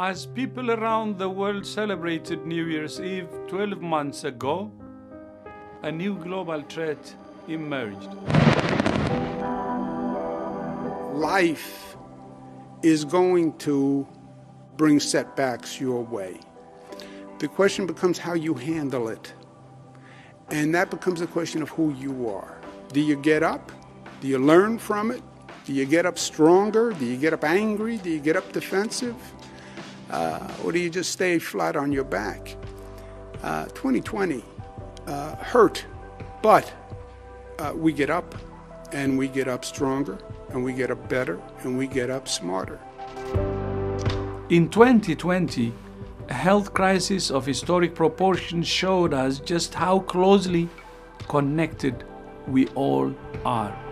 As people around the world celebrated New Year's Eve 12 months ago, a new global threat emerged. Life is going to bring setbacks your way. The question becomes how you handle it. And that becomes a question of who you are. Do you get up? Do you learn from it? Do you get up stronger? Do you get up angry? Do you get up defensive? Uh, or do you just stay flat on your back? Uh, 2020 uh, hurt, but uh, we get up and we get up stronger and we get up better and we get up smarter. In 2020, a health crisis of historic proportions showed us just how closely connected we all are.